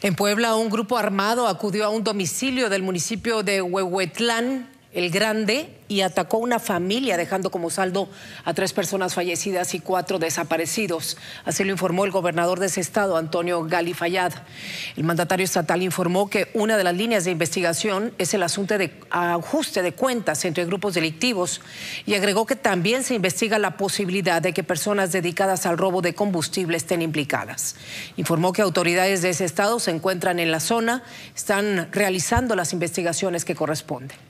En Puebla, un grupo armado acudió a un domicilio del municipio de Huehuetlán, el Grande, y atacó una familia, dejando como saldo a tres personas fallecidas y cuatro desaparecidos. Así lo informó el gobernador de ese estado, Antonio Gali. El mandatario estatal informó que una de las líneas de investigación es el asunto de ajuste de cuentas entre grupos delictivos y agregó que también se investiga la posibilidad de que personas dedicadas al robo de combustible estén implicadas. Informó que autoridades de ese estado se encuentran en la zona, están realizando las investigaciones que corresponden.